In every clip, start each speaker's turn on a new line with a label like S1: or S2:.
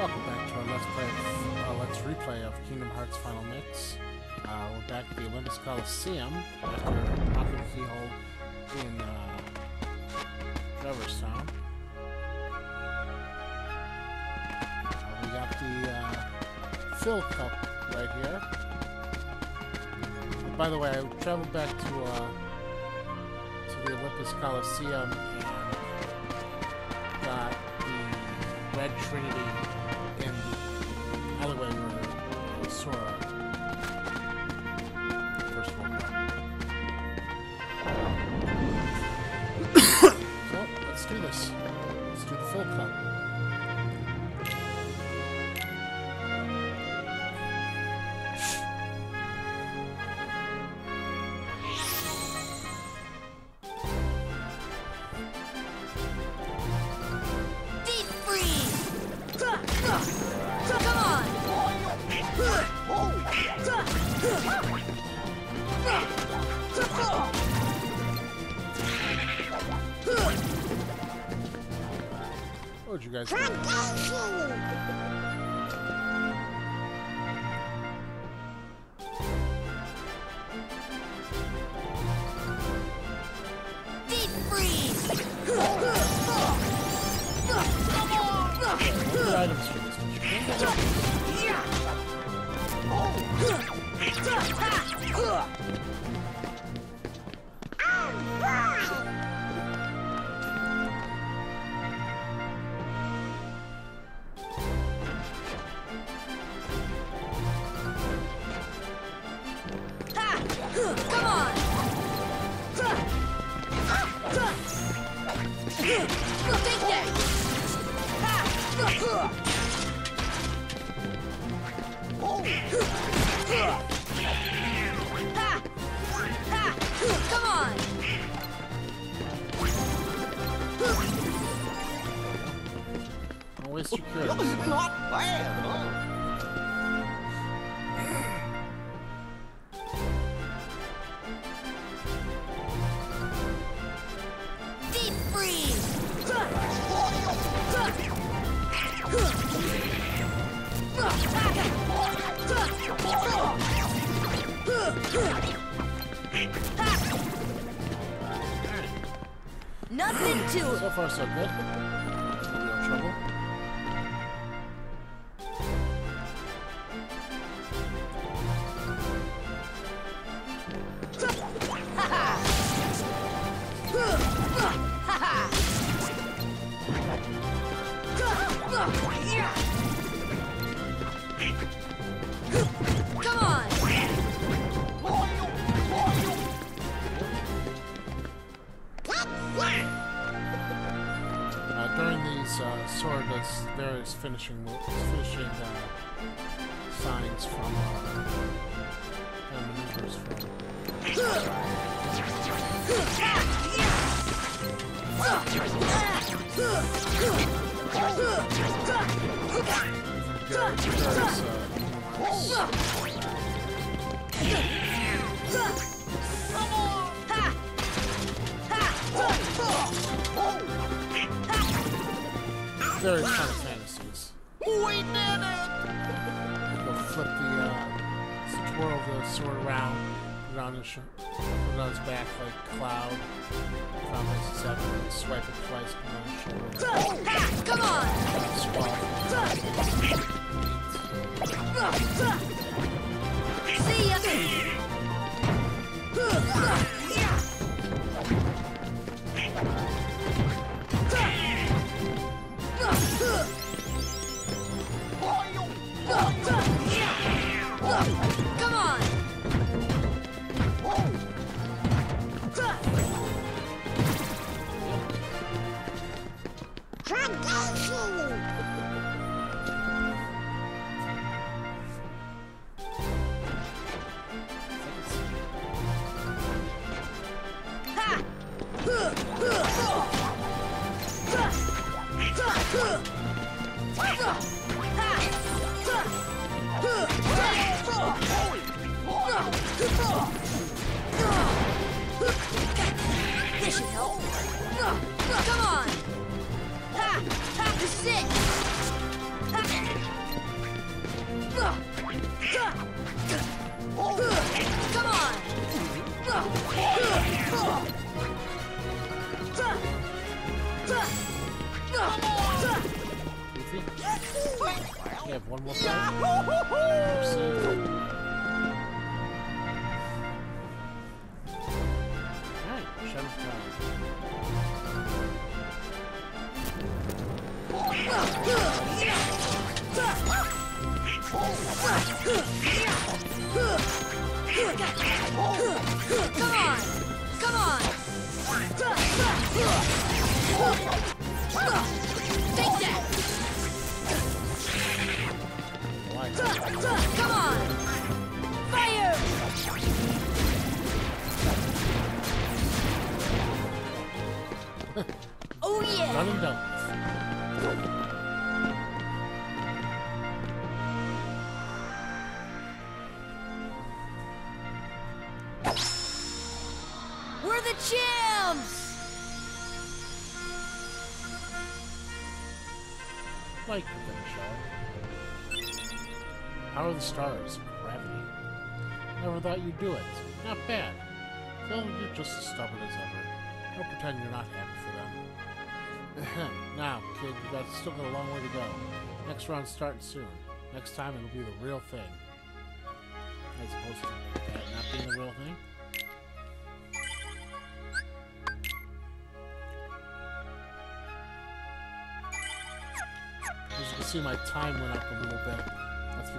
S1: Welcome back to our Let's Play, uh, Let's Replay of Kingdom Hearts Final Mix. Uh, we're back at the Olympus Coliseum after the keyhole in uh, Town. Uh, we got the uh, Phil Cup right here. by the way, I traveled back to uh, to the Olympus Coliseum and got the Red Trinity Sora first woke up. so, let's do this. Let's do the full cut. You guys
S2: Come on!
S1: Don't waste your.
S3: Not bad, huh?
S2: Nothing to it.
S1: So far, so good. Twirl the sword around, put it on his, put it on his back like Cloud, Final Fantasy 7, and swipe it twice, put on his shoulder,
S2: Come on!
S1: swap.
S2: See ya! Come on!
S1: Stars? Gravity. Never thought you'd do it. Not bad. Still, you're just as stubborn as ever. Don't pretend you're not happy for them. now, kid, you got still got a long way to go. Next round's starting soon. Next time it'll be the real thing. As opposed to that not being the real thing. As you can see, my time went up a little bit.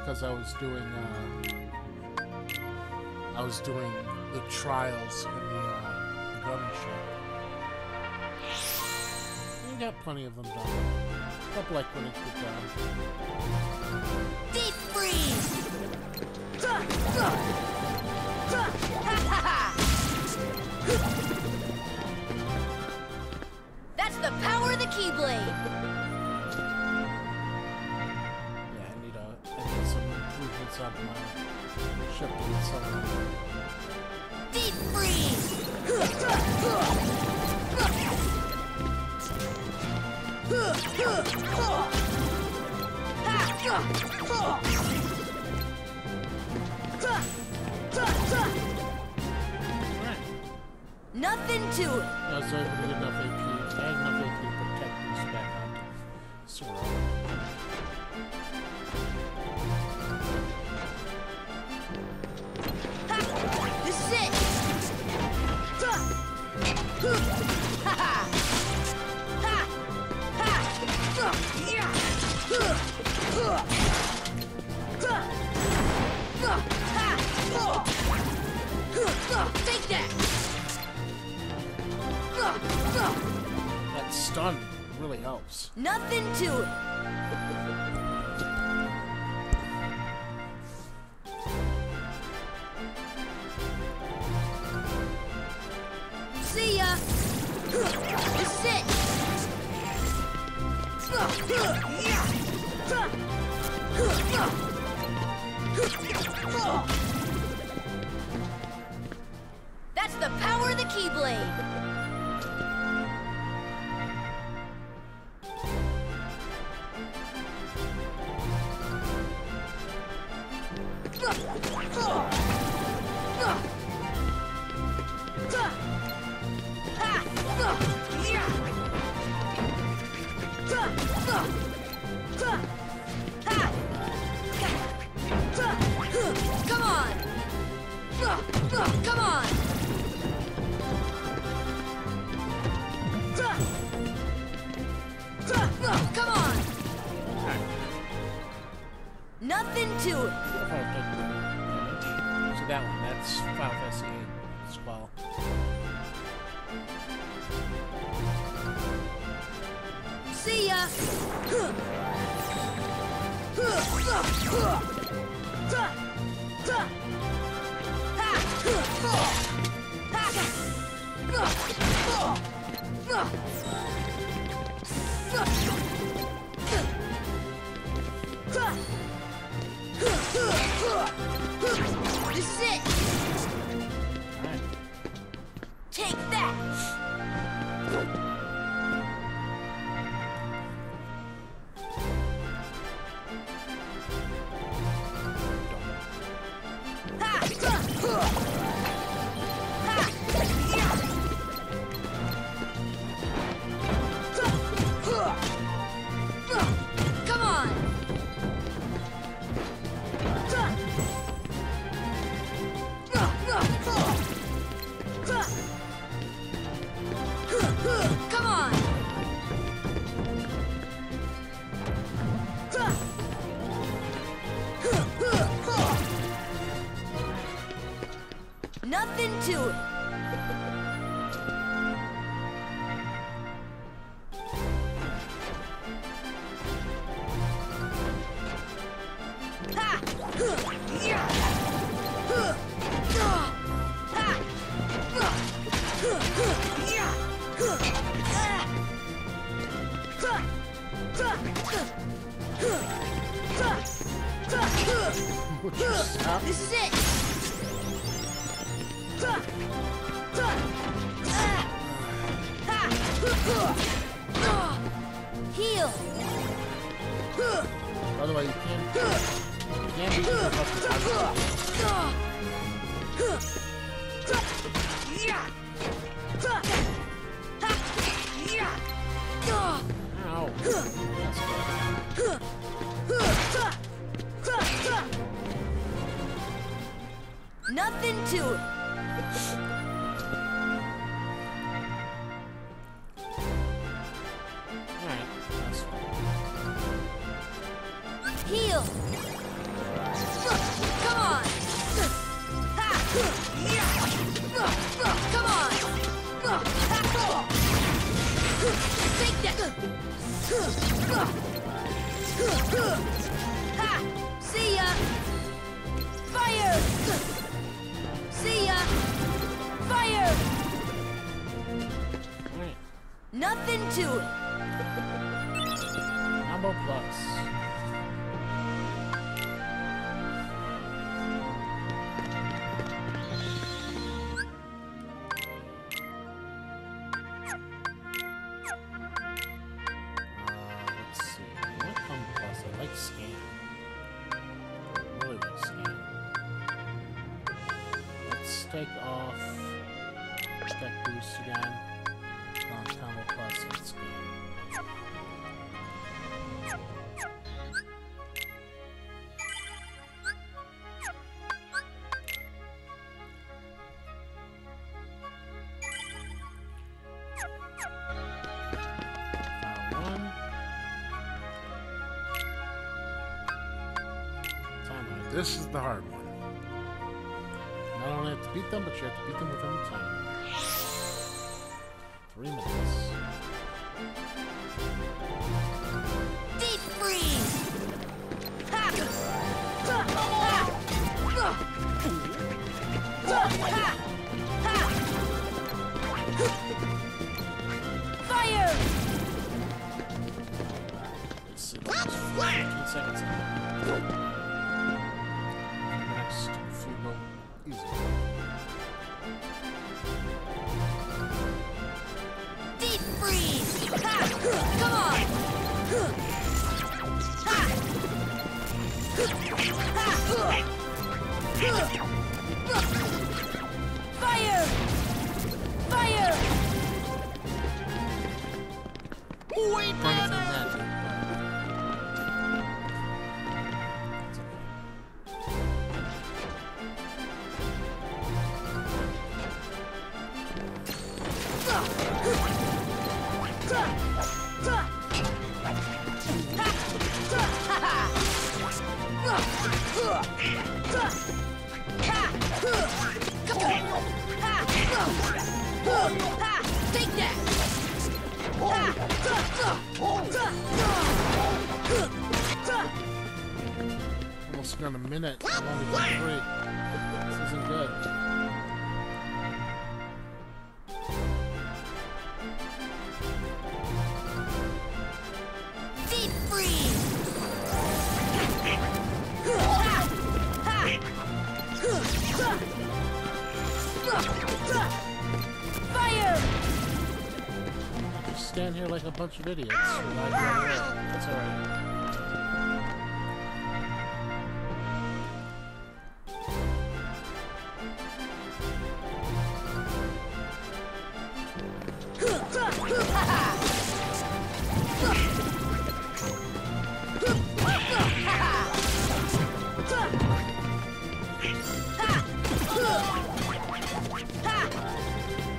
S1: Because I was doing, uh, I was doing the trials in the, uh, the gun shop. You got plenty of them done. Couple like when it get done.
S2: Deep freeze! That's the power of the Keyblade!
S1: My ship to get.
S2: Deep freeze! Nothing to it!
S1: I was able to get enough AP. I had enough AP to protect these back on.
S2: That
S1: stun really helps.
S2: Nothing to it. This nothing to it.
S1: you have to beat them within the time. Three minutes.
S2: Deep freeze! Fire!
S1: Let's see. 15 seconds. bunch of idiots. That's alright.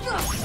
S1: Ugh!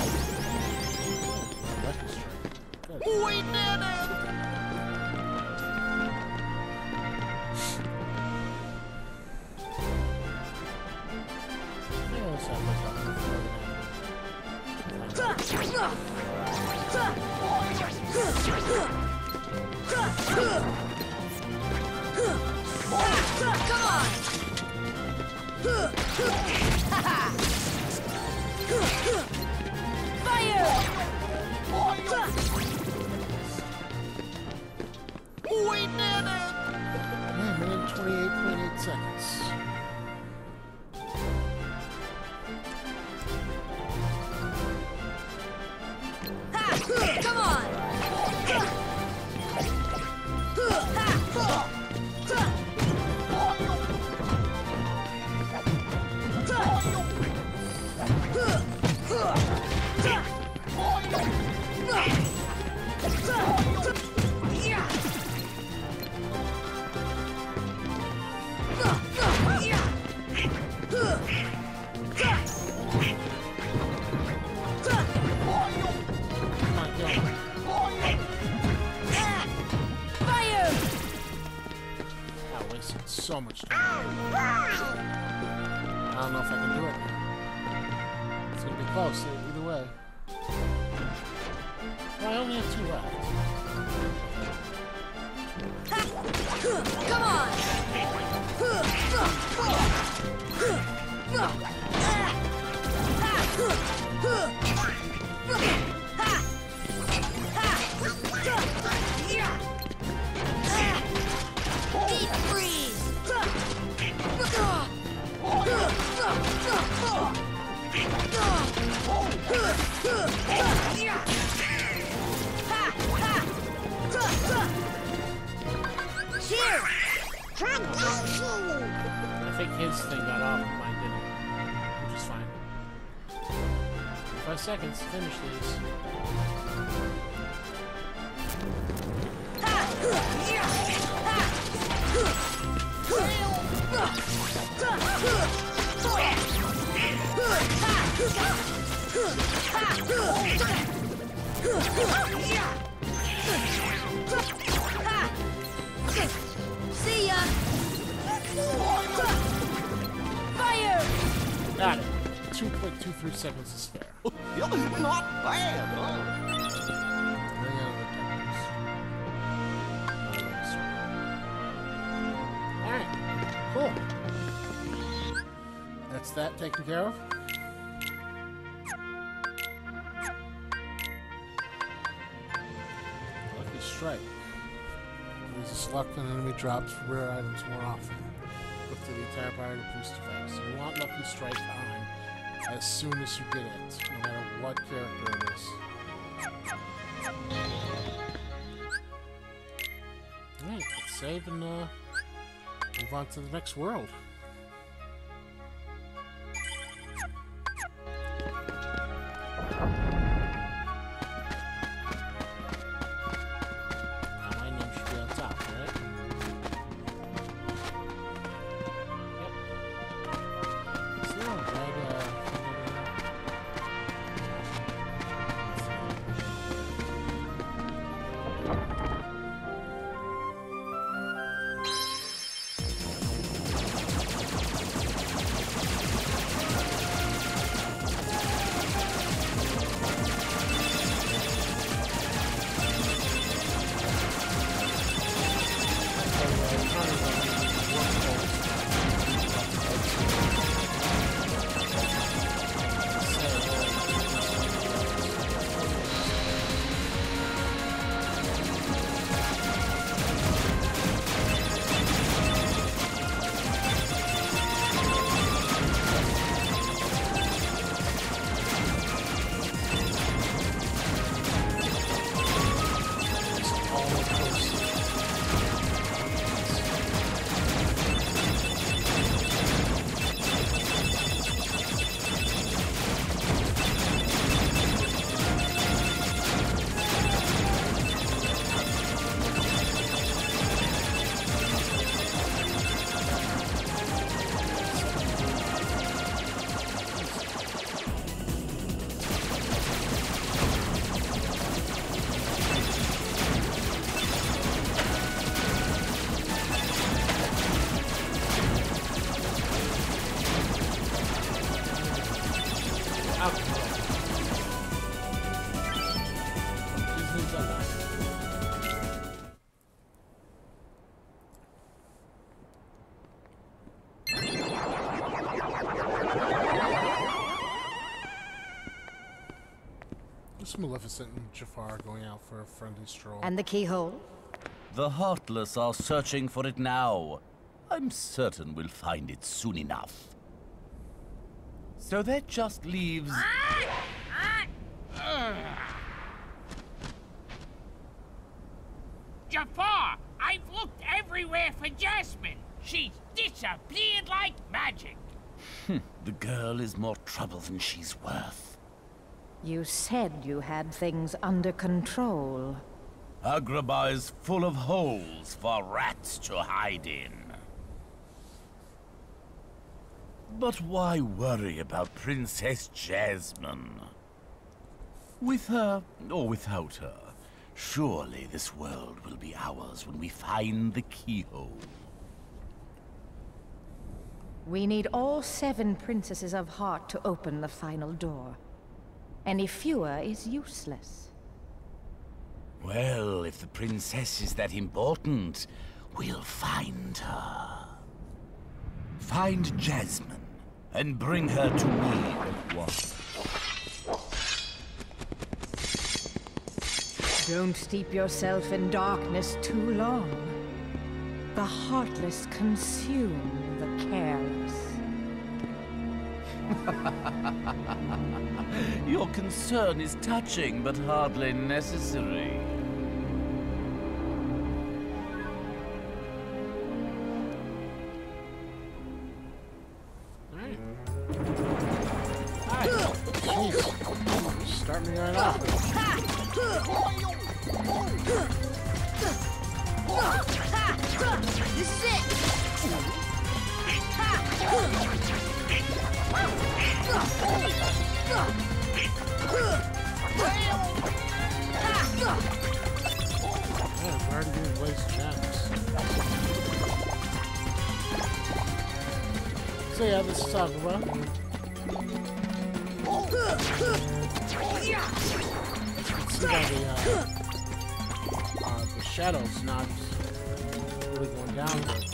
S1: To finish these.
S2: See ya! Fire!
S1: Got it. 2.23 seconds is fair. That taken care of. Lucky Strike. Loses luck when enemy drops rare items more often. Look to the entire bar to boost effects. You want Lucky Strike on as soon as you get it, no matter what character it is. Alright, save and uh, move on to the next world. Maleficent and Jafar going out for a friendly stroll.
S4: And the keyhole?
S5: The Heartless are searching for it now. I'm certain we'll find it soon enough. So that just leaves...
S6: Jafar, I've looked everywhere for Jasmine. She's disappeared like magic.
S5: Hmm, the girl is more trouble than she's worth.
S4: You said you had things under control.
S5: Agrabah is full of holes for rats to hide in. But why worry about Princess Jasmine? With her or without her, surely this world will be ours when we find the keyhole.
S4: We need all seven princesses of heart to open the final door. Any fewer is useless.
S5: Well, if the princess is that important, we'll find her. Find Jasmine and bring her to me at once.
S4: Don't steep yourself in darkness too long. The heartless consume the careless.
S5: Your concern is touching, but hardly necessary.
S1: So yeah, this is Agrabah. See by the, uh, uh, the shadows not really going down very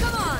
S2: Come on!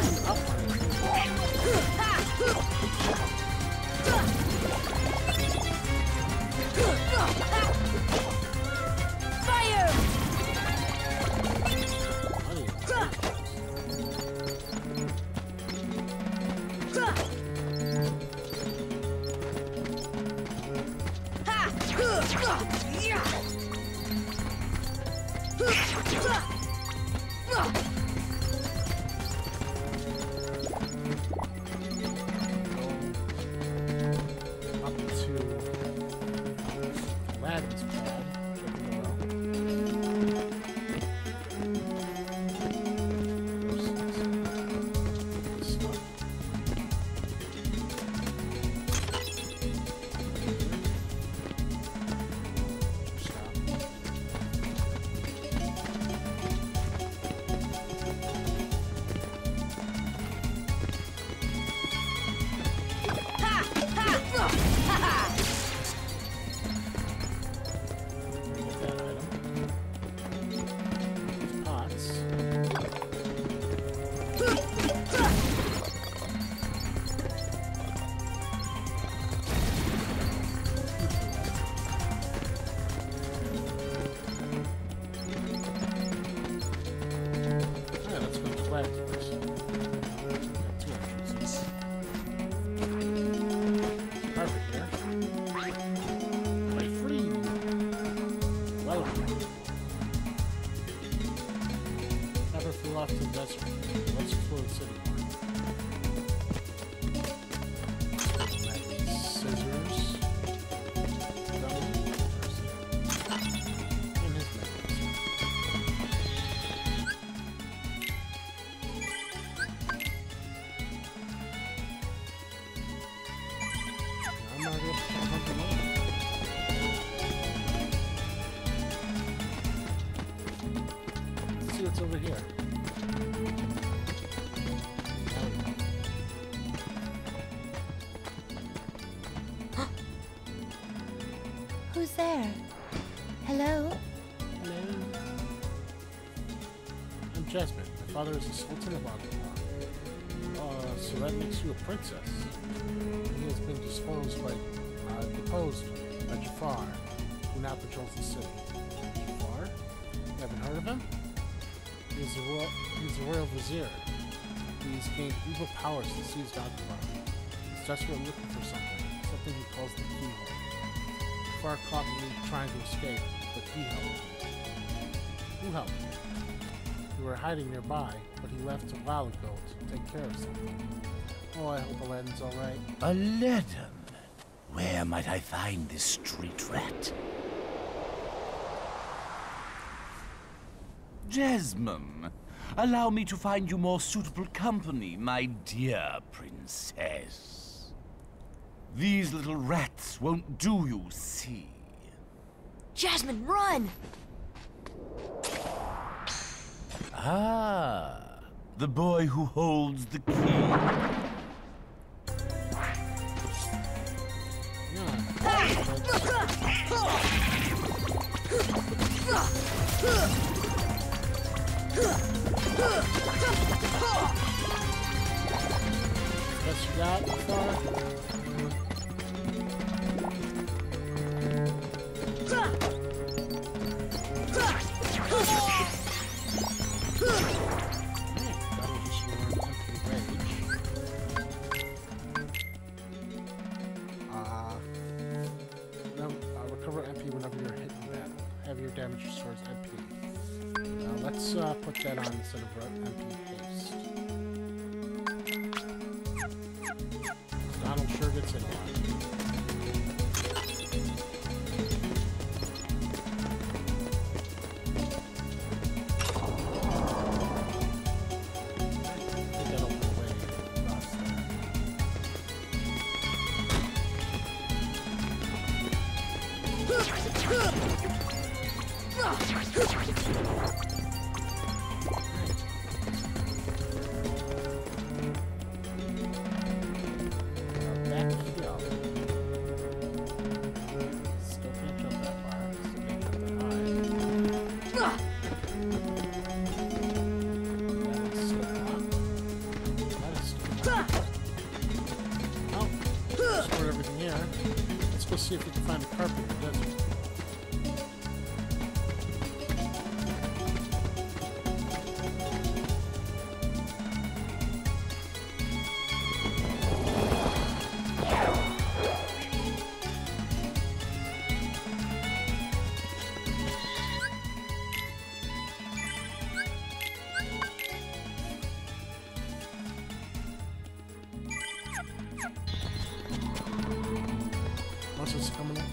S1: Desert. Let's explore the city My father is the Sultan Agrabah. Uh, so that makes you a princess. He has been disposed by, uh, deposed by Jafar, who now patrols the city. Jafar? You haven't heard of him? He's a royal, he's a royal vizier. He's gained evil powers and seized Agrabah. He's desperately looking for something, something he calls the keyhole. Jafar caught me trying to escape, but he helped. Who helped were hiding nearby, but he left a while ago to take care of something. Oh, I hope Aladdin's alright.
S5: Aladdin? Where might I find this street rat? Jasmine, allow me to find you more suitable company, my dear princess. These little rats won't do you, see.
S2: Jasmine, run!
S5: Ah, the boy who holds the key.
S1: That's so far? It's coming up.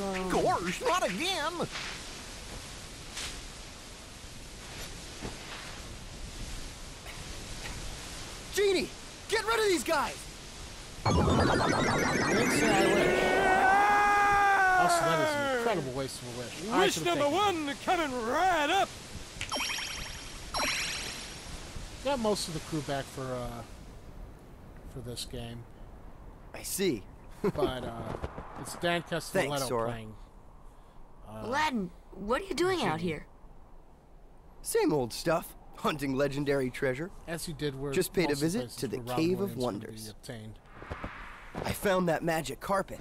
S1: Else wants some?
S3: Gosh, not again! Genie, get rid of these guys!
S1: I didn't say I wish. Also, that is an incredible waste of a wish.
S7: Wish number
S1: taken-
S7: one coming right up.
S1: Got most of the crew back for uh, for this game,
S8: I see.
S1: but uh, it's Dan
S8: Thanks, Sora.
S1: playing.
S2: Uh, Aladdin, what are you doing out here?
S8: Same old stuff. Hunting legendary treasure.
S1: As he did where
S8: Just paid a visit to the Cave of
S1: Williams could
S8: Wonders. I found that magic carpet.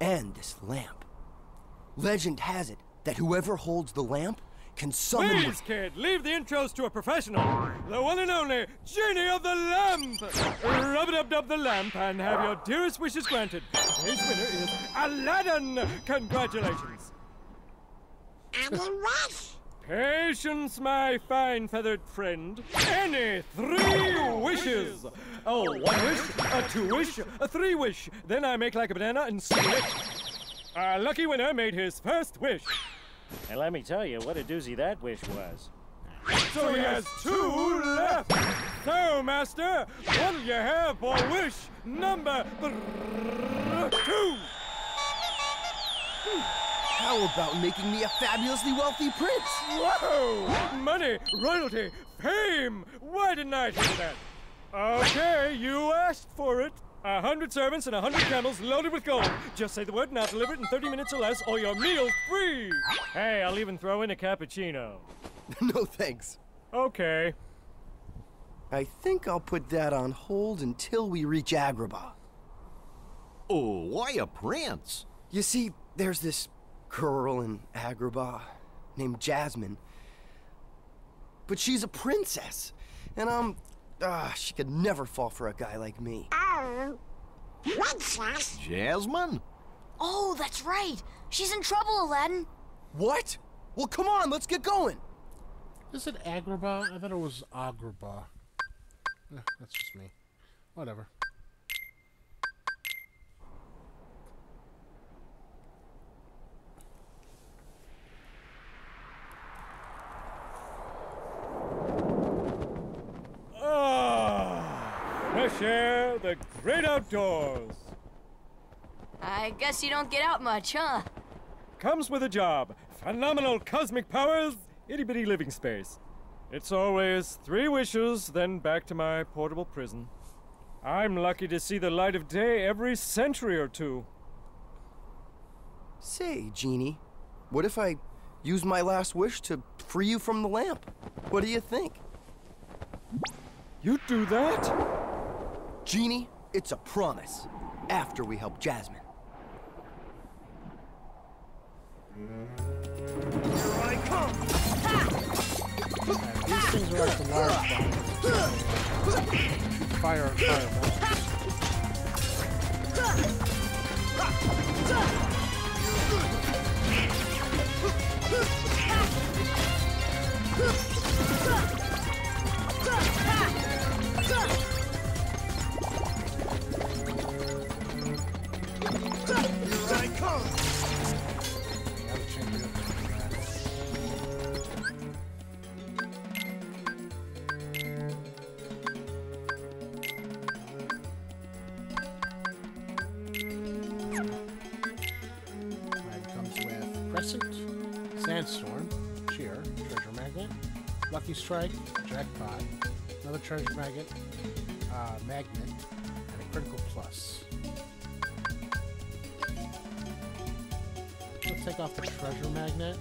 S8: And this lamp. Legend has it that whoever holds the lamp can summon.
S7: Please, kid, leave the intros to a professional. The one and only Genie of the Lamp. Rub it up, dub the lamp, and have your dearest wishes granted. Today's winner is Aladdin. Congratulations.
S3: I'm a rush.
S7: Patience, my fine feathered friend. Any three wishes. Oh, one wish, a two wish, a three wish. Then I make like a banana and split. Our lucky winner made his first wish.
S9: And let me tell you what a doozy that wish was.
S7: So he has two left. So, Master, what'll you have for wish number two?
S8: How about making me a fabulously wealthy prince?
S7: Whoa! Money, royalty, fame! Why didn't I think of that? Okay, you asked for it. A hundred servants and a hundred camels loaded with gold. Just say the word and I'll deliver it in 30 minutes or less, or your meal's free. Hey, I'll even throw in a cappuccino.
S8: no thanks.
S7: Okay.
S8: I think I'll put that on hold until we reach Agrabah.
S3: Oh, why a prince?
S8: You see, there's this girl in Agrabah named Jasmine. But she's a princess. And I'm. Ah, she could never fall for a guy like me. Oh. What's that?
S3: Jasmine?
S2: Oh, that's right. She's in trouble, Aladdin.
S8: What? Well, come on, let's get going.
S1: Is it Agrabah? I thought it was Agrabah. Eh, that's just me. Whatever.
S7: Ah, fresh air, the great outdoors.
S2: I guess you don't get out much, huh?
S7: Comes with a job. Phenomenal cosmic powers, itty bitty living space. It's always three wishes, then back to my portable prison. I'm lucky to see the light of day every century or two.
S8: Say, Genie, what if I use my last wish to free you from the lamp? What do you think?
S7: You do that?
S8: Genie, it's a promise. After we help Jasmine.
S1: These things are like the large bombs. Fire and fireball. Sandstorm, Cheer, Treasure Magnet, Lucky Strike, Jackpot, another Treasure Magnet, uh, Magnet, and a Critical Plus. Take off the Treasure Magnet.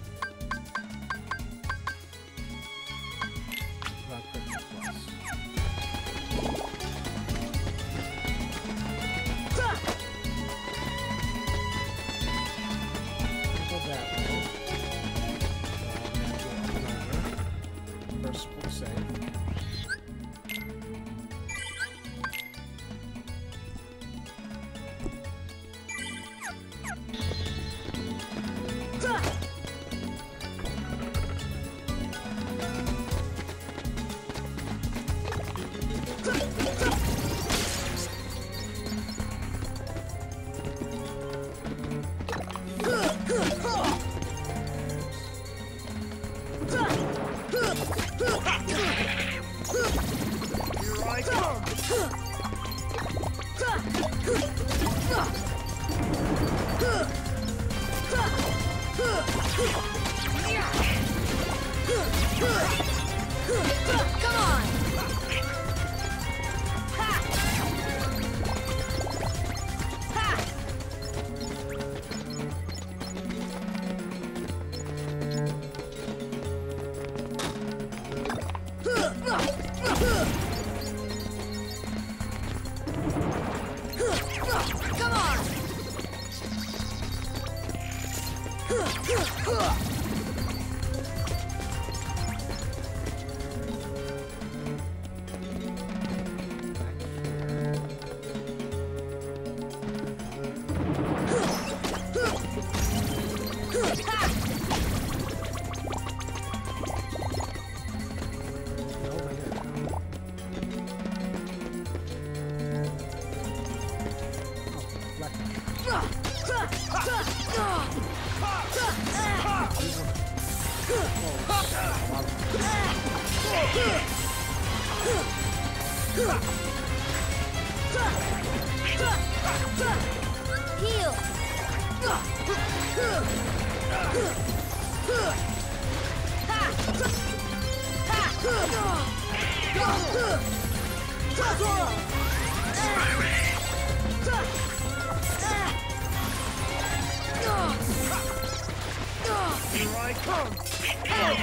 S1: Heal!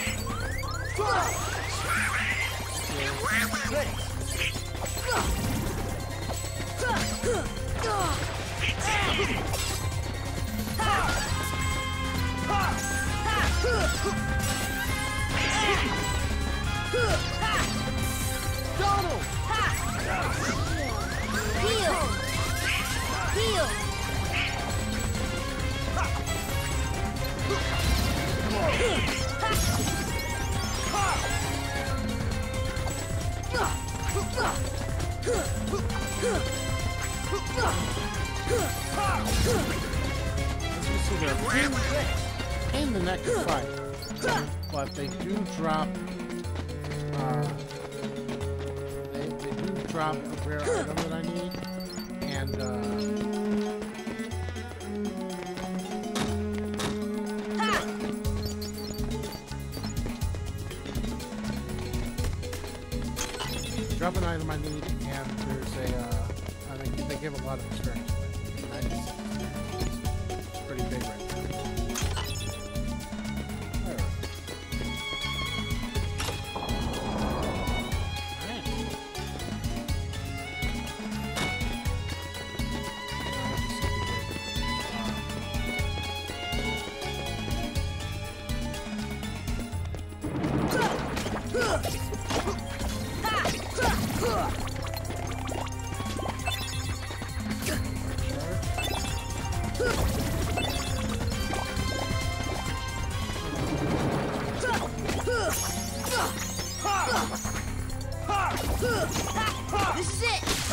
S1: This is it!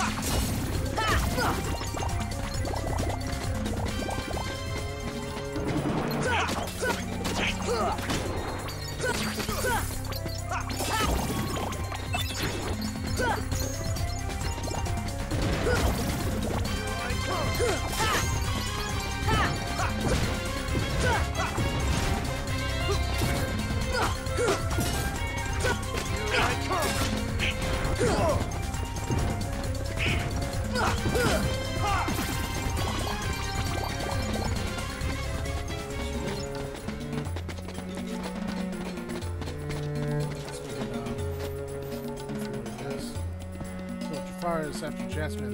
S10: Jafar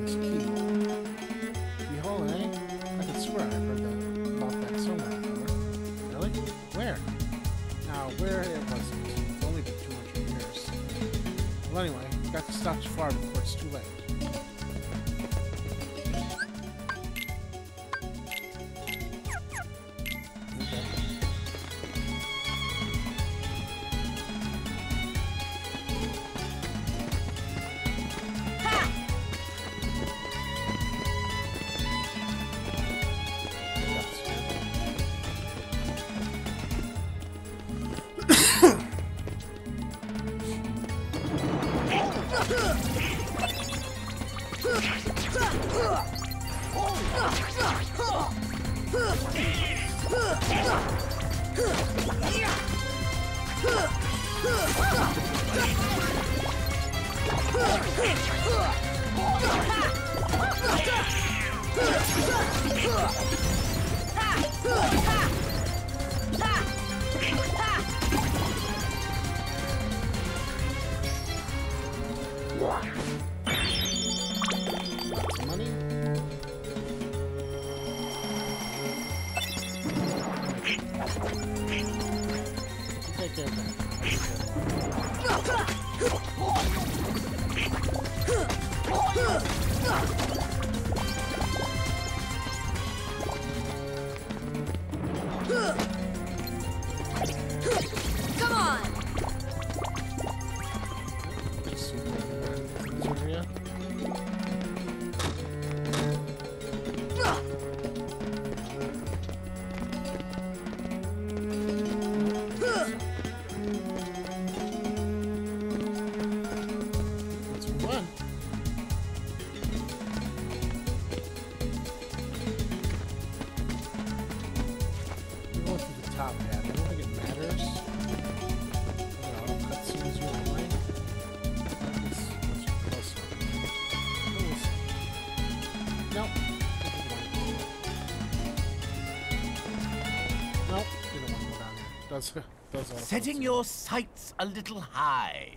S1: down there. Does does auto
S5: Setting
S1: cutscene.
S5: your sights a little high.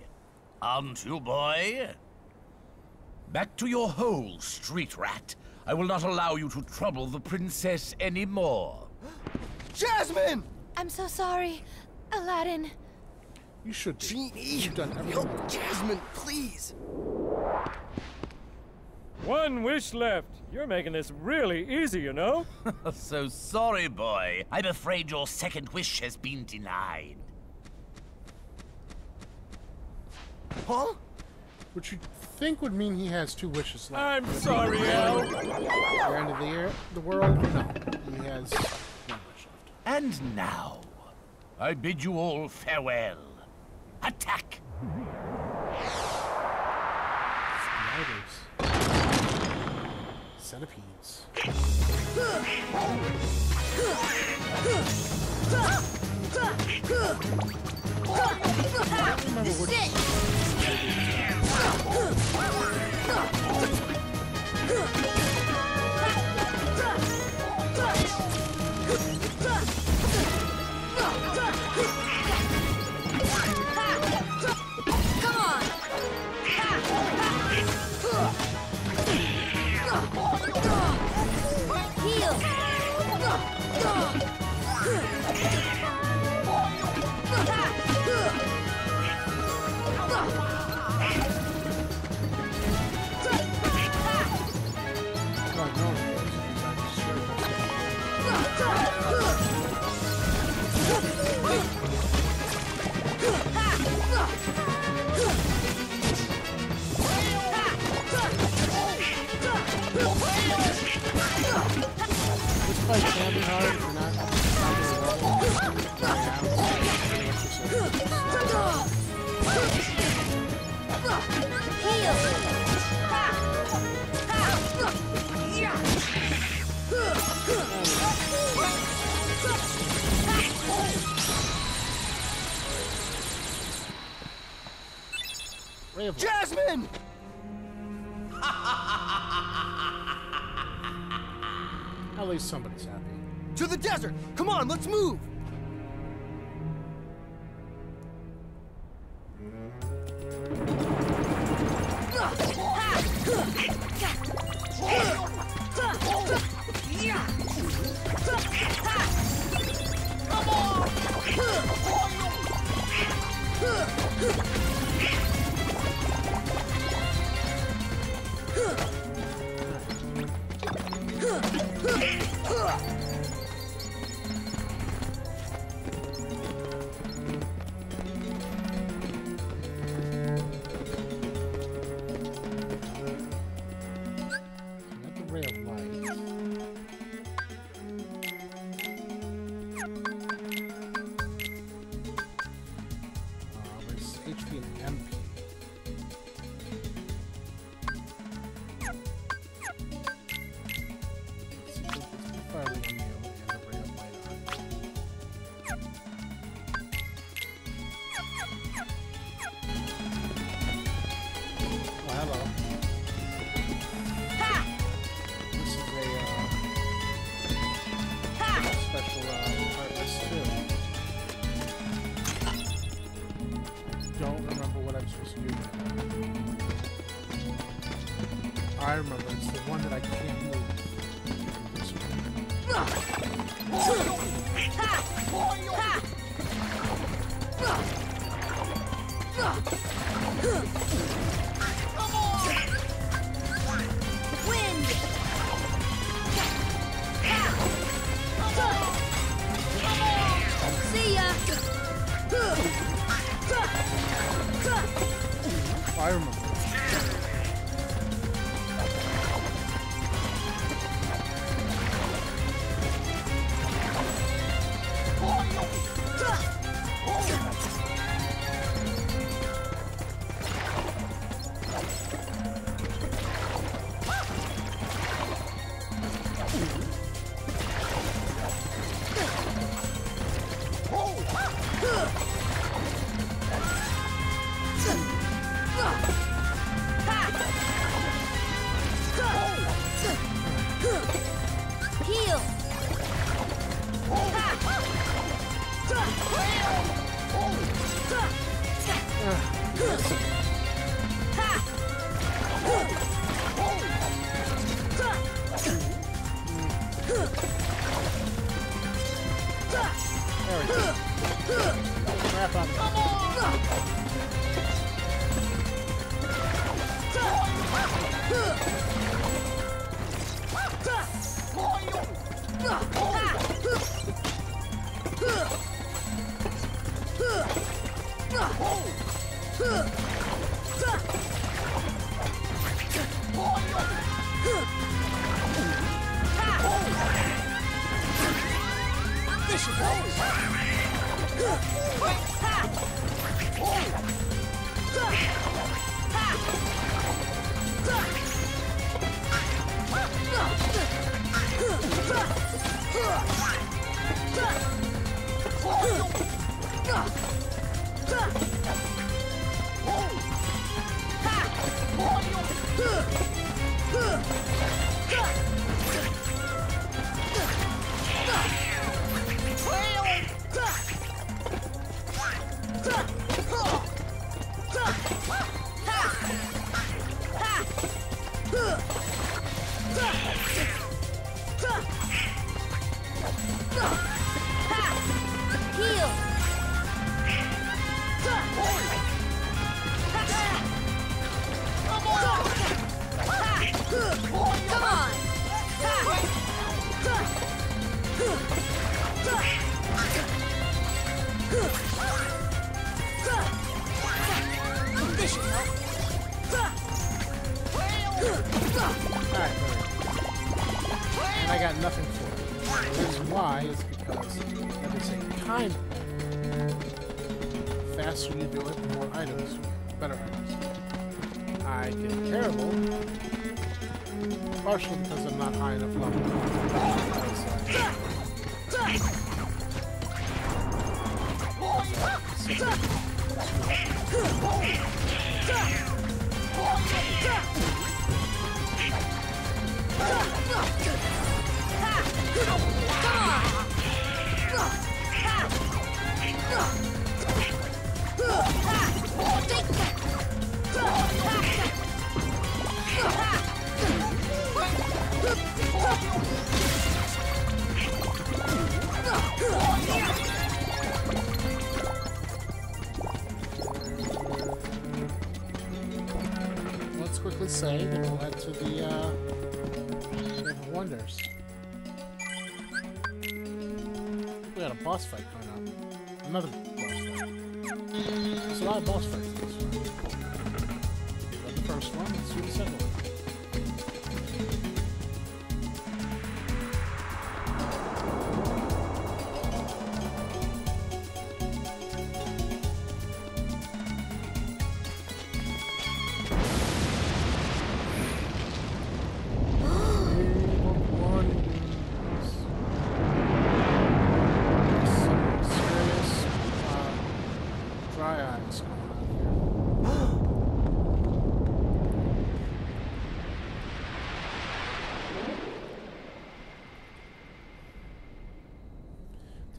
S5: Aren't you, boy? Back to your hole, street rat. I will not allow you to trouble the princess anymore.
S8: Jasmine!
S2: I'm so sorry, Aladdin.
S1: You should be.
S8: Genie!
S1: You've done everything
S8: Yo,
S1: right.
S8: Jasmine, please!
S7: One wish left. You're making this really easy, you know?
S5: so sorry, boy. I'm afraid your second wish has been denied.
S8: Huh?
S1: Which you think would mean he has two wishes left.
S7: I'm sorry, Al.
S1: At the end of the year, the world, no. He has one wish left.
S5: And now, I bid you all farewell. Attack!
S1: Centipedes. remember which-
S2: Sit!
S1: Fight can be hard if you're not not At least somebody's happy.
S8: To the desert! Come on, let's move!
S2: Heal!
S1: why is because at the same time, the faster you do it, the more items, better items. I get terrible, partially because I'm not high enough level.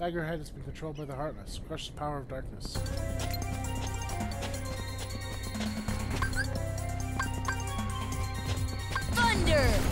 S1: Tiger has been controlled by the Heartless. Crush the power of darkness.
S2: Thunder!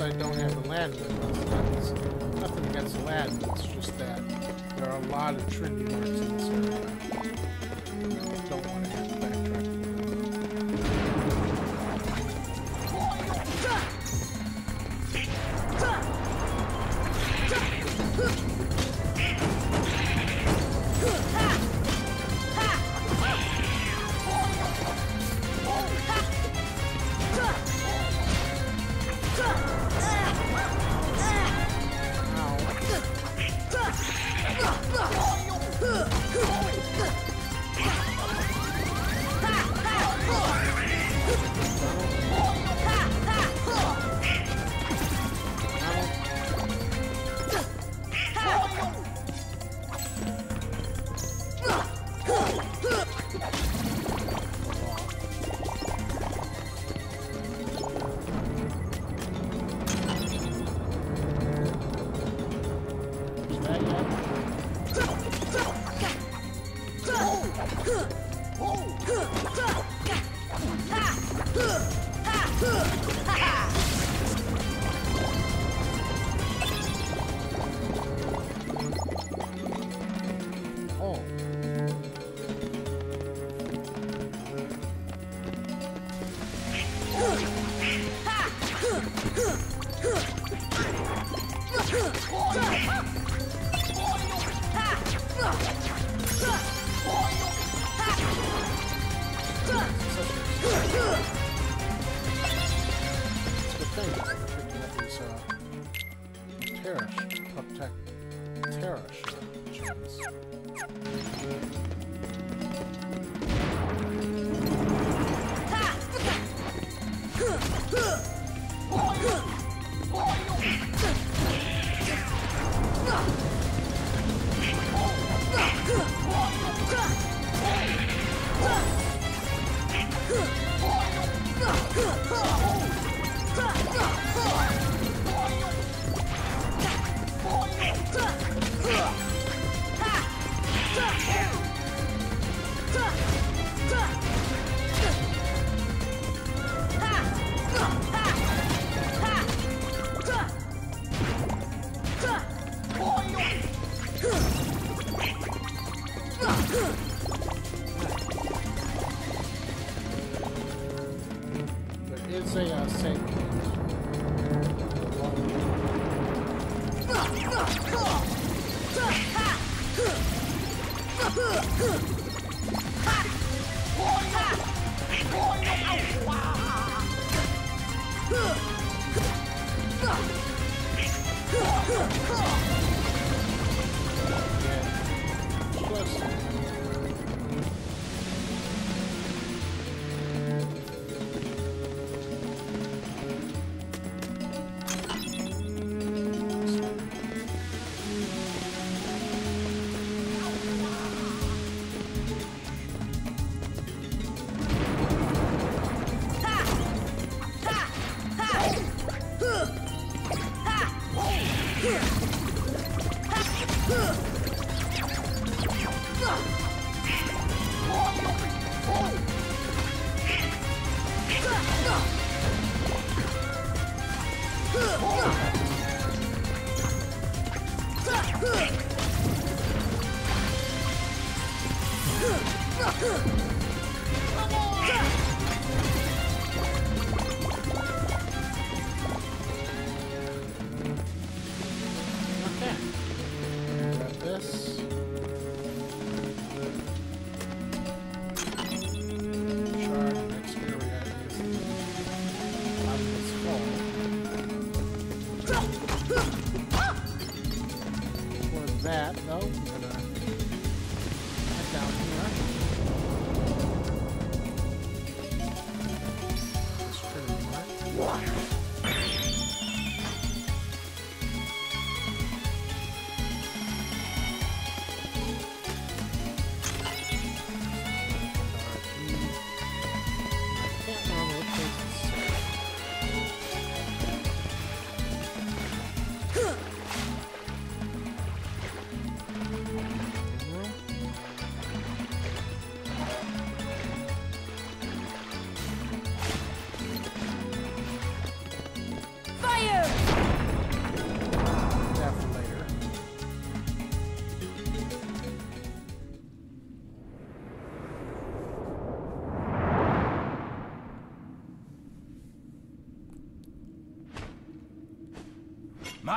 S1: I don't have the land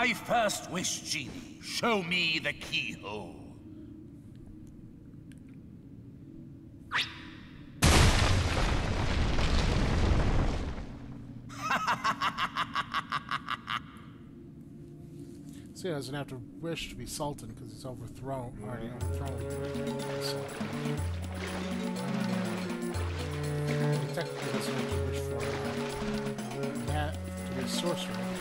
S5: my first wish, genie. Show me the keyhole.
S1: See, he doesn't have to wish to be sultan because he's overthrown, already overthrown. So, technically doesn't have to wish for that to be a sorcerer.